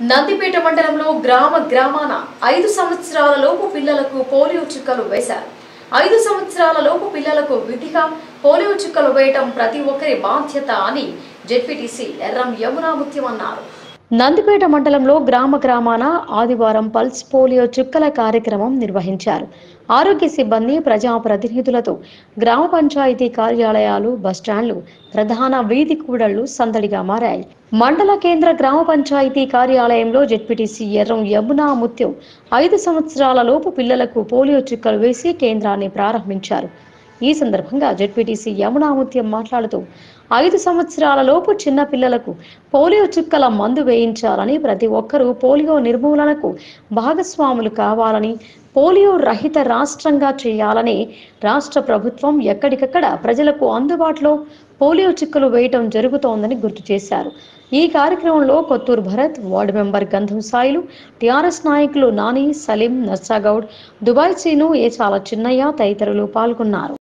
నందిపేట మండలంలో గ్రామ గ్రామాన ఐదు సంవత్సరాల లోపు పిల్లలకు పోలియో చుక్కలు వేశారు. ఐదు సంవత్సరాల లోపు పిల్లలకు విధిగా పోలియో చుక్కలు వేయటం ప్రతి ఒక్కరి బాధ్యత అని జెడ్పీటీసీ ఎర్రం యమునా ముత్యం అన్నారు. నందిపేట మండలంలో గ్రామ గ్రామాన ఆదివారం పల్స్ పోలియో చుక్కల కార్యక్రమం నిర్వహించారు. ఆరోగ్య సిబ్బంది ప్రజాప్రతినిధులతో గ్రామ పంచాయతీ కార్యాలయాలు బస్టాండ్లు ప్రధాన వీధి కూడళ్ళు సందడిగా మారాయి. మండల కేంద్ర గ్రామ పంచాయతీ కార్యాలయంలో జెడ్పీటీసీ ఎర్రం యమునా ముత్యం ఐదు సంవత్సరాల లోపు పిల్లలకు పోలియో చుక్కలు వేసి కేంద్రాన్ని ప్రారంభించారు. ఈ సందర్భంగా జెడ్పీటీసీ యమునా మాట్లాడుతూ ఐదు సంవత్సరాల లోపు చిన్న పిల్లలకు పోలియో చుక్కల మందు వేయించాలని ప్రతి ఒక్కరూ పోలియో నిర్మూలనకు భాగస్వాములు కావాలని పోలియో రహిత రాష్ట్రంగా చేయాలని రాష్ట్ర ప్రభుత్వం ఎక్కడికక్కడ ప్రజలకు అందుబాటులో పోలియో చిక్కలు వేయటం జరుగుతోందని గుర్తు చేశారు. ఈ కార్యక్రమంలో కొత్తూరు భరత్ వార్డు మెంబర్ గంధం సాయిలు టిఆర్ఎస్ నాయకులు నాని సలీం నర్సాగౌడ్ దుబాయ్ చీను ఏచాల చిన్నయ్య తదితరులు పాల్గొన్నారు.